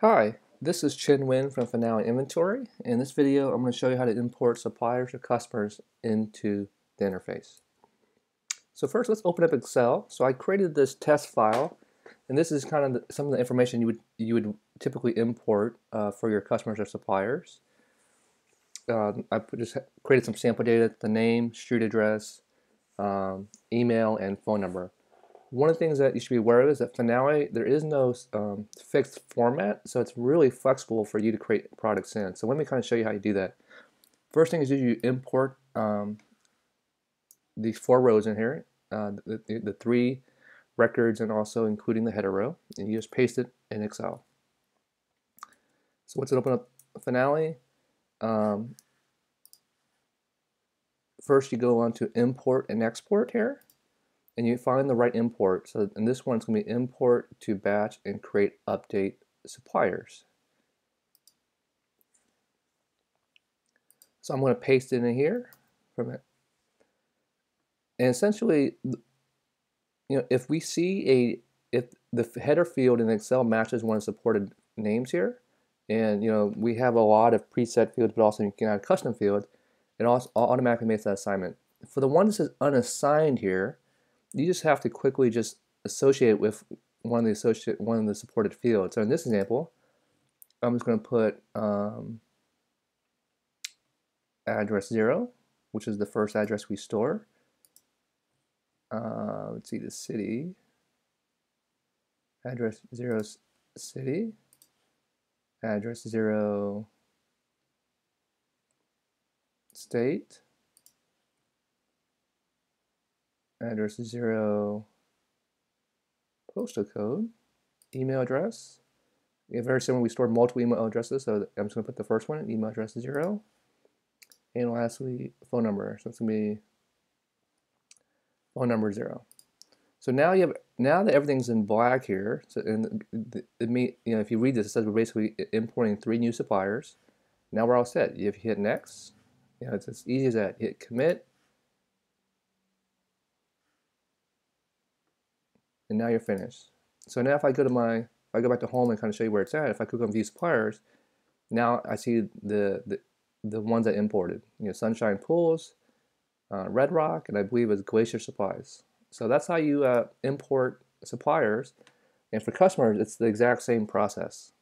Hi, this is Chin Win from Finale Inventory. In this video, I'm going to show you how to import suppliers or customers into the interface. So first, let's open up Excel. So I created this test file, and this is kind of the, some of the information you would you would typically import uh, for your customers or suppliers. Uh, I just created some sample data: the name, street address, um, email, and phone number. One of the things that you should be aware of is that Finale, there is no um, fixed format, so it's really flexible for you to create products in. So let me kind of show you how you do that. First thing is you import um, these four rows in here, uh, the, the, the, three records and also including the header row, and you just paste it in Excel. So once it open up Finale, um, first you go on to import and export here and you find the right import. So in this one, it's going to be import to batch and create update suppliers. So I'm going to paste it in here from it. And essentially, you know, if we see a if the header field in Excel matches one of the supported names here, and you know we have a lot of preset fields, but also you can add custom fields, it also automatically makes that assignment. For the one that says unassigned here, you just have to quickly just associate it with one of the associate one of the supported fields. So in this example, I'm just going to put um, address zero, which is the first address we store. Uh, let's see the city. Address zero city. Address zero state. Address zero postal code, email address. Yeah, very similar. We store multiple email addresses, so I'm just going to put the first one, email address zero, and lastly, phone number. So it's going to be phone number zero. So now you have now that everything's in black here. So and you know if you read this, it says we're basically importing three new suppliers. Now we're all set. If you hit next, you know it's as easy as that. Hit commit, and now you're finished. So now if I go to my, if I go back to home and kind of show you where it's at, if I click on view suppliers, now I see the, the, the ones I imported. You know, Sunshine Pools, uh, Red Rock, and I believe it's Glacier Supplies. So that's how you uh, import suppliers. And for customers, it's the exact same process.